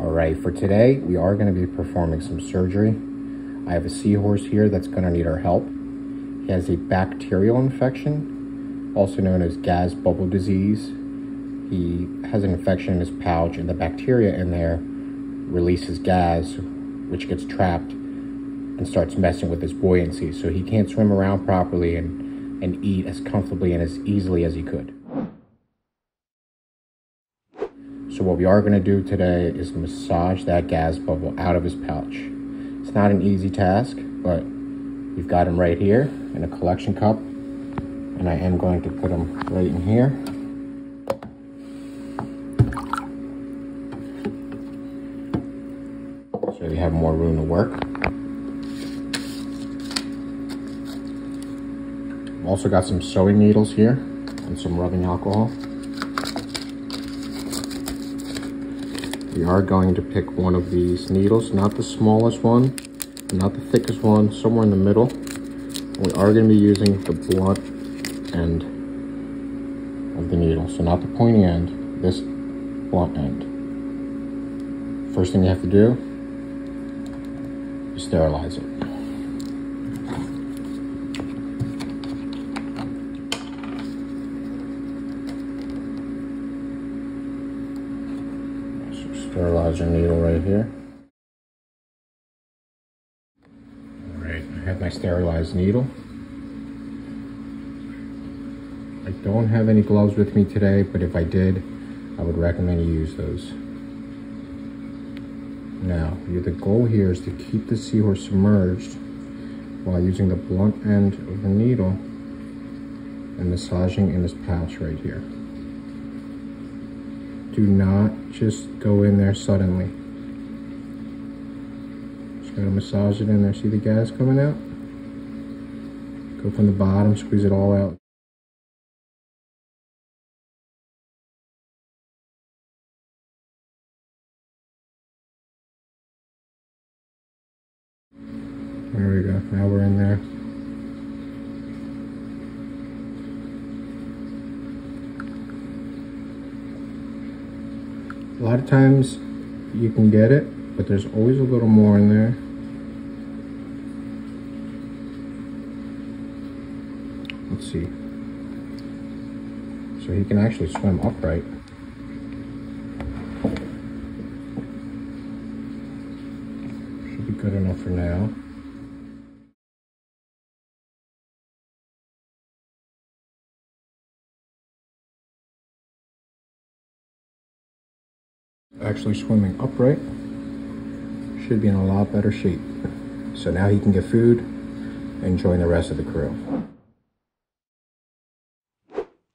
All right, for today, we are gonna be performing some surgery. I have a seahorse here that's gonna need our help. He has a bacterial infection, also known as gas bubble disease. He has an infection in his pouch and the bacteria in there releases gas, which gets trapped and starts messing with his buoyancy. So he can't swim around properly and, and eat as comfortably and as easily as he could. So what we are going to do today is massage that gas bubble out of his pouch. It's not an easy task, but we've got him right here in a collection cup. And I am going to put him right in here. So you have more room to work. Also got some sewing needles here and some rubbing alcohol. We are going to pick one of these needles, not the smallest one, not the thickest one, somewhere in the middle. We are going to be using the blunt end of the needle. So not the pointy end, this blunt end. First thing you have to do is sterilize it. Sterilize your needle right here. All right, I have my sterilized needle. I don't have any gloves with me today, but if I did, I would recommend you use those. Now, the goal here is to keep the seahorse submerged while using the blunt end of the needle and massaging in this pouch right here do not just go in there suddenly. Just gotta massage it in there. See the gas coming out? Go from the bottom, squeeze it all out. There we go. Now we're in there. A lot of times you can get it, but there's always a little more in there. Let's see. So he can actually swim upright. Should be good enough for now. Actually swimming upright. Should be in a lot better shape. So now he can get food and join the rest of the crew.